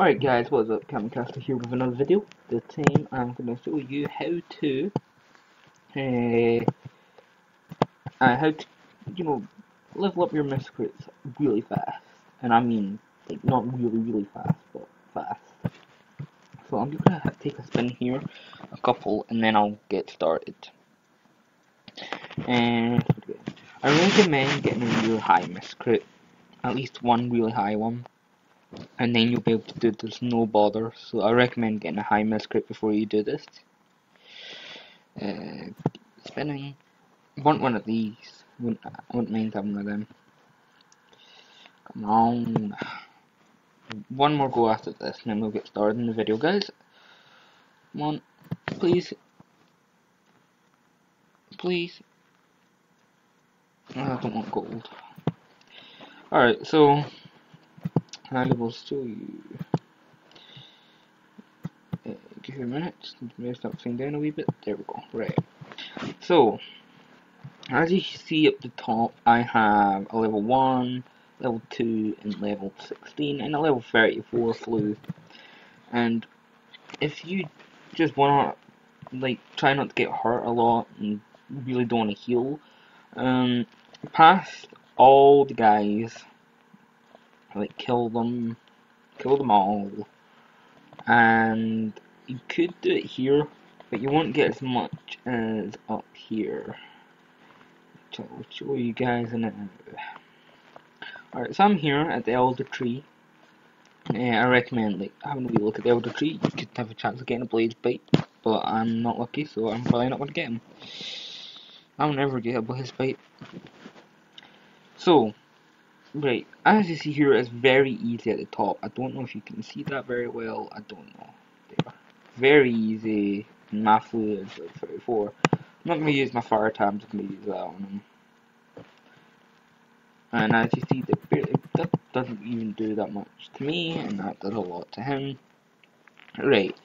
Alright guys, what's up? Captain Camcaster here with another video. This time I'm going to show you how to, uh, uh, how to, you know, level up your miscrits really fast. And I mean, like, not really, really fast, but fast. So I'm just going to take a spin here, a couple, and then I'll get started. And I recommend getting a really high miscrit, at least one really high one and then you'll be able to do this no bother so I recommend getting a high miscrit before you do this. Uh, spinning want one of these. Wouldn't, I wouldn't mind having one of them. Come on. One more go after this and then we'll get started in the video guys. Come on. Please. Please. Oh, I don't want gold. Alright so Will show you. Uh, give me a minute, just move something down a wee bit. There we go. Right. So, as you see up the top, I have a level 1, level 2, and level 16, and a level 34 Flue. And if you just want to, like, try not to get hurt a lot and really don't want to heal, um, past all the guys like kill them, kill them all, and you could do it here, but you won't get as much as up here. I'll show you guys in it. Alright, so I'm here at the Elder Tree. Yeah, I recommend like having a wee look at the Elder Tree. You could have a chance of getting a Blaze Bite, but I'm not lucky, so I'm probably not going to get him. I'll never get a Blaze Bite. So, Right, as you see here, it's very easy at the top. I don't know if you can see that very well. I don't know. Very easy. My fluid is like 34. I'm not going to use my fire time. I'm just going to use that on him. And as you see, that doesn't even do that much to me, and that does a lot to him. Right,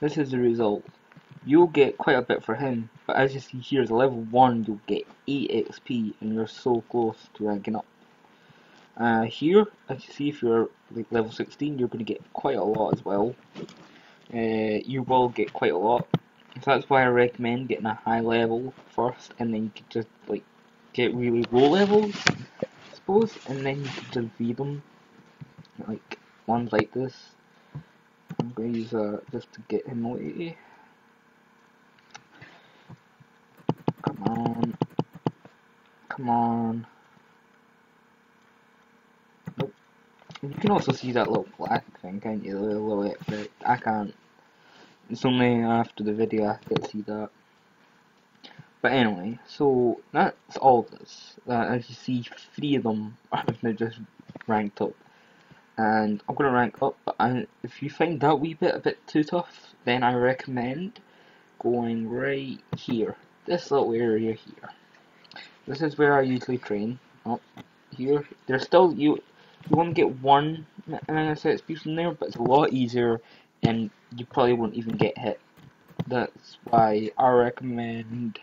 this is the result. You'll get quite a bit for him, but as you see here, as level 1, you'll get 8 XP, and you're so close to ranking up. Uh, here, as you see, if you're like level 16, you're going to get quite a lot as well. Uh, you will get quite a lot. So that's why I recommend getting a high level first, and then you can just like get really low levels, I suppose, and then you can just feed them like ones like this. I'm going to use uh, just to get him away. Come on. Come on. You can also see that little black thing, can't you? The little effect. I can't. It's only after the video I can see that. But anyway, so that's all this. Uh, as you see, three of them have just ranked up. And I'm going to rank up, but I, if you find that wee bit a bit too tough, then I recommend going right here. This little area here. This is where I usually train. Up here. There's still, you you won't get one and I set speed from there, but it's a lot easier, and you probably won't even get hit. That's why I recommend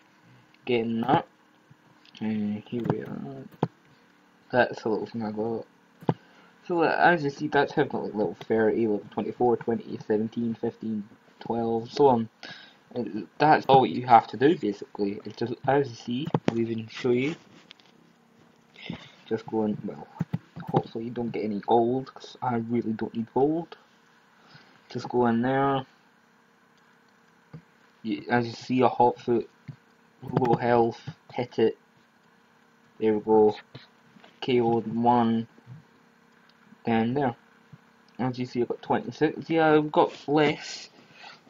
getting that. And here we are. That's a little thing I got. So uh, as you see, that's how like level 30, level 24, 20, 17, 15, 12, so on. And that's all you have to do basically. It's just as you see, I'll even show you. Just going well hopefully you don't get any gold because I really don't need gold. Just go in there. You, as you see a hot foot low health hit it. There we go. KO'd one. And there. As you see I've got 26 yeah I've got less.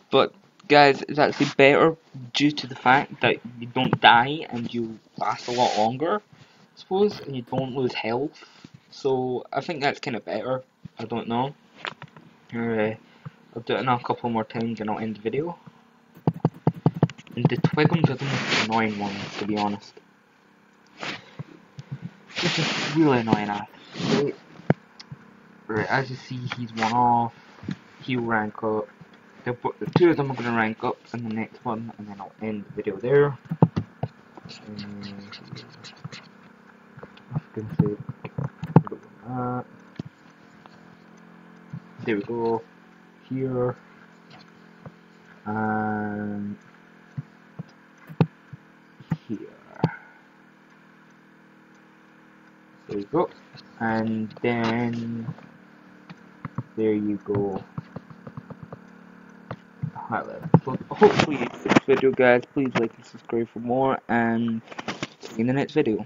But guys it's actually better due to the fact that you don't die and you last a lot longer I suppose and you don't lose health so I think that's kind of better. I don't know. Uh, I'll do it now a couple more times and I'll end the video. And the Twiggums are the most annoying ones, to be honest. This is really annoying, right? Right, as you see, he's one off. He'll rank up. The, the two of them are going to rank up in the next one, and then I'll end the video there. Um, uh, there we go. Here. And here. There you go. And then there you go. Highlight. So hopefully you this video guys. Please like and subscribe for more and see you in the next video.